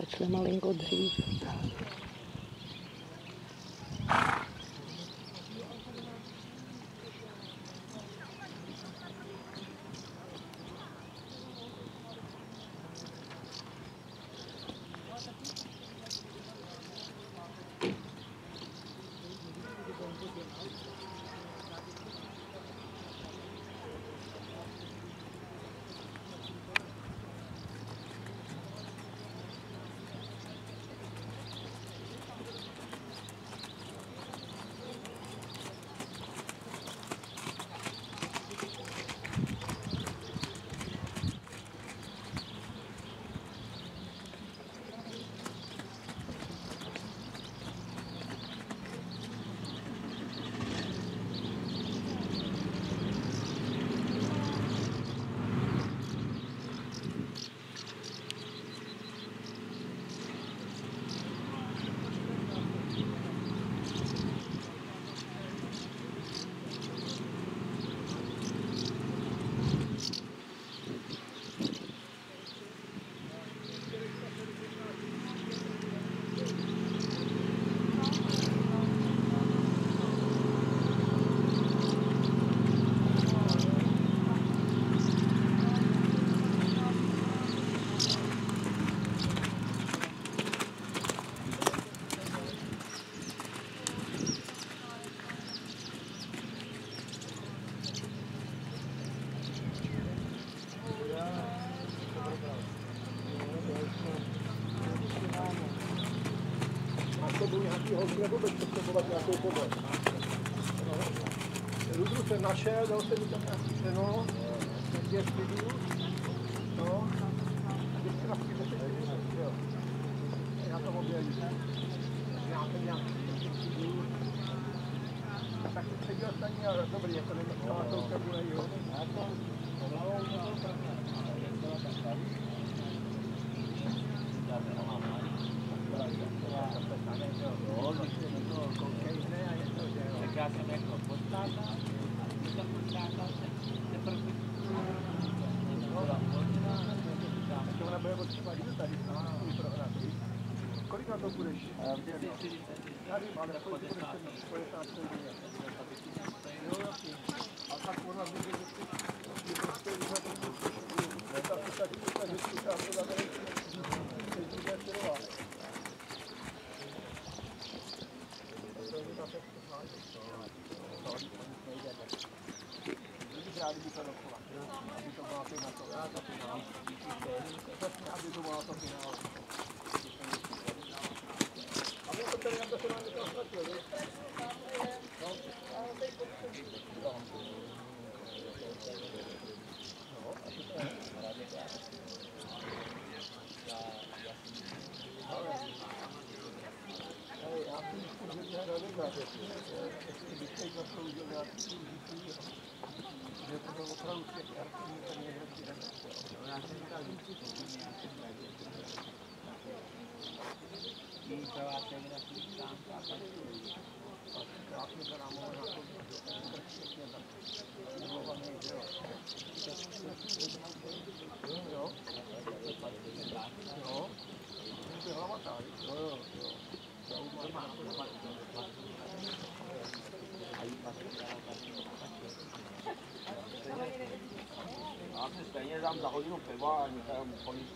začali malinko dřív. Máte nějaký hodně, nebo bez potřebovat nějakou pomoc? Rudru jsem našel, dal jsem mi tam nějaký seno, dvě slidů, no. Já to objevím. Já jsem nějaký slidů. Tak to předěl staní, ale dobrý, jako nemá to kabule, jo. Tak já jsem jako postátal, a jsem postátal, teprve Tak ona bude potřeba jít tady, svůj prohrát. Kolik na to budeš? Já vím, ale kolik budeš ten 50 Jo, jasně. A tak ona bude, že ty je prostě už na tom ta se taky ta vždycky se to zabere, že to bude stěrovat. Rád by to dokola, aby to bylo na to, já to finále. Přesně, aby to bylo to finále. A my to tady na to se máme to osvětlo, Já si stejně dám za hodinu piva a někam po ní